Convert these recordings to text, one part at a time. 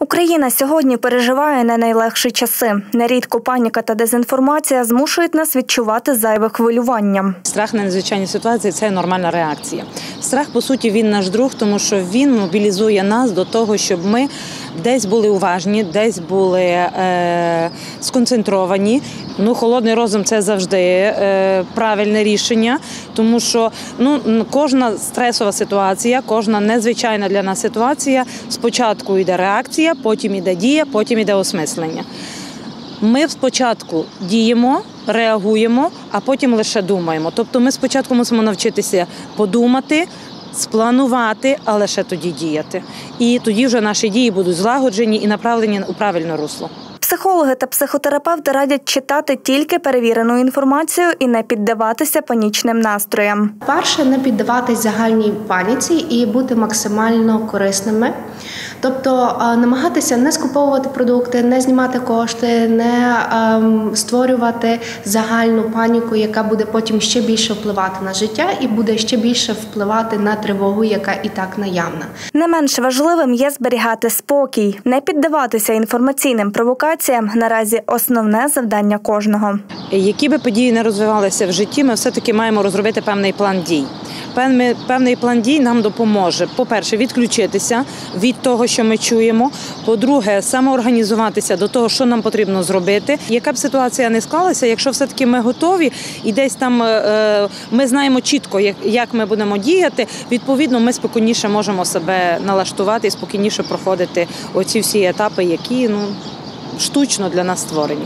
Україна сьогодні переживає не найлегші часи. Нерідко паніка та дезінформація змушують нас відчувати зайве хвилювання. Страх на надзвичайні ситуації це нормальна реакція. Страх, по суті, він наш друг, тому що він мобілізує нас до того, щоб ми десь були уважні, десь були е, сконцентровані. Ну, холодний розум це завжди е, правильне рішення, тому що ну кожна стресова ситуація, кожна незвичайна для нас ситуація. Спочатку йде реакція, потім йде дія, потім йде осмислення. Ми спочатку діємо, реагуємо, а потім лише думаємо. Тобто, ми спочатку мусимо навчитися подумати. Спланувати, а лише тоді діяти, і тоді вже наші дії будуть злагоджені і направлені у правильне русло. Психологи та психотерапевти радять читати тільки перевірену інформацію і не піддаватися панічним настроям. Перше не піддаватись загальній паніці і бути максимально корисними, тобто намагатися не скуповувати продукти, не знімати кошти, не ем, створювати загальну паніку, яка буде потім ще більше впливати на життя і буде ще більше впливати на тривогу, яка і так наявна. Не менш важливим є зберігати спокій, не піддаватися інформаційним провокаціям наразі основне завдання кожного. Які би події не розвивалися в житті, ми все таки маємо розробити певний план дій. Певний, певний план дій нам допоможе, по-перше, відключитися від того, що ми чуємо. По-друге, самоорганізуватися до того, що нам потрібно зробити. Яка б ситуація не склалася, якщо все-таки ми готові і десь там е, ми знаємо чітко, як ми будемо діяти, відповідно, ми спокійніше можемо себе налаштувати і спокійніше проходити оці всі етапи, які ну штучно для нас створені.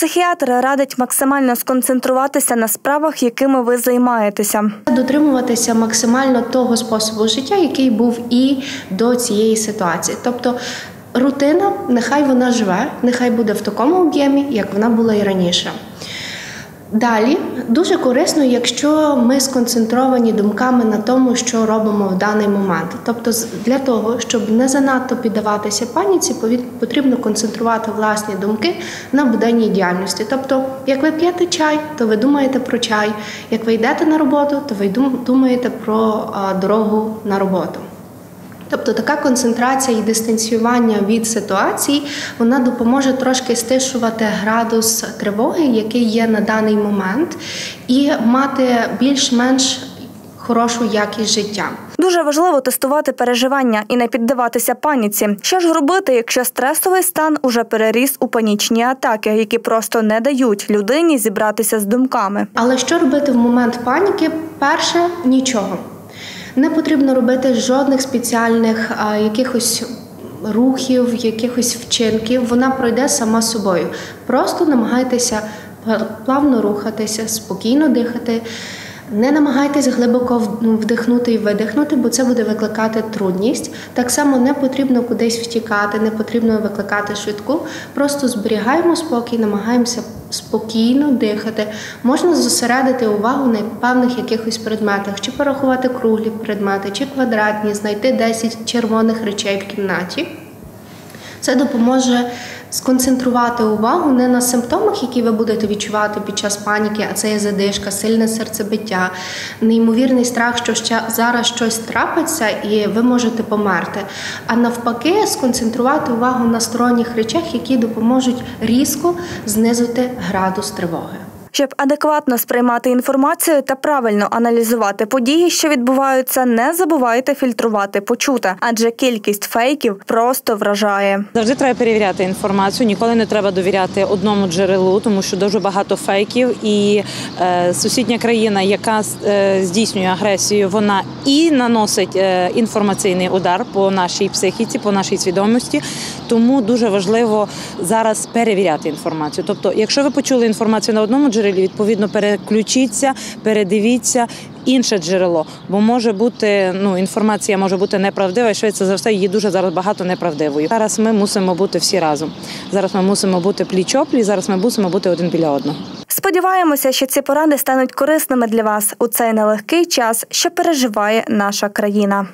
Психіатр радить максимально сконцентруватися на справах, якими ви займаєтеся. Дотримуватися максимально того способу життя, який був і до цієї ситуації. Тобто рутина, нехай вона живе, нехай буде в такому об'ємі, як вона була і раніше. Далі дуже корисно, якщо ми сконцентровані думками на тому, що робимо в даний момент. Тобто, для того, щоб не занадто піддаватися паніці, потрібно концентрувати власні думки на буденній діяльності. Тобто, як ви п'єте чай, то ви думаєте про чай, як ви йдете на роботу, то ви думаєте про дорогу на роботу. Тобто така концентрація і дистанціювання від ситуацій вона допоможе трошки стишувати градус тривоги, який є на даний момент, і мати більш-менш хорошу якість життя. Дуже важливо тестувати переживання і не піддаватися паніці. Що ж робити, якщо стресовий стан уже переріс у панічні атаки, які просто не дають людині зібратися з думками? Але що робити в момент паніки? Перше нічого. Не потрібно робити жодних спеціальних а, якихось рухів, якихось вчинків. Вона пройде сама собою. Просто намагайтеся плавно рухатися, спокійно дихати. Не намагайтесь глибоко ну, вдихнути і видихнути, бо це буде викликати трудність. Так само не потрібно кудись втікати, не потрібно викликати швидку. Просто зберігаємо спокій, намагаємося спокійно дихати. Можна зосередити увагу на певних якихось предметах, чи порахувати круглі предмети, чи квадратні, знайти 10 червоних речей в кімнаті. Це допоможе сконцентрувати увагу не на симптомах, які ви будете відчувати під час паніки, а це є задишка, сильне серцебиття, неймовірний страх, що ще зараз щось трапиться, і ви можете померти. А навпаки, сконцентрувати увагу на сторонніх речах, які допоможуть різко знизити градус тривоги. Щоб адекватно сприймати інформацію та правильно аналізувати події, що відбуваються, не забувайте фільтрувати почуте, адже кількість фейків просто вражає. Завжди треба перевіряти інформацію. Ніколи не треба довіряти одному джерелу, тому що дуже багато фейків. І е, сусідня країна, яка е, здійснює агресію, вона і наносить е, інформаційний удар по нашій психіці, по нашій свідомості. Тому дуже важливо зараз перевіряти інформацію. Тобто, якщо ви почули інформацію на одному джерелі, джерелі. Відповідно, переключіться, передивіться інше джерело, бо може бути ну інформація може бути неправдива, і швидше за все її дуже зараз багато неправдивої. Зараз ми мусимо бути всі разом. Зараз ми мусимо бути пліч-опліч, Зараз ми мусимо бути один біля одного. Сподіваємося, що ці поради стануть корисними для вас у цей нелегкий час, що переживає наша країна.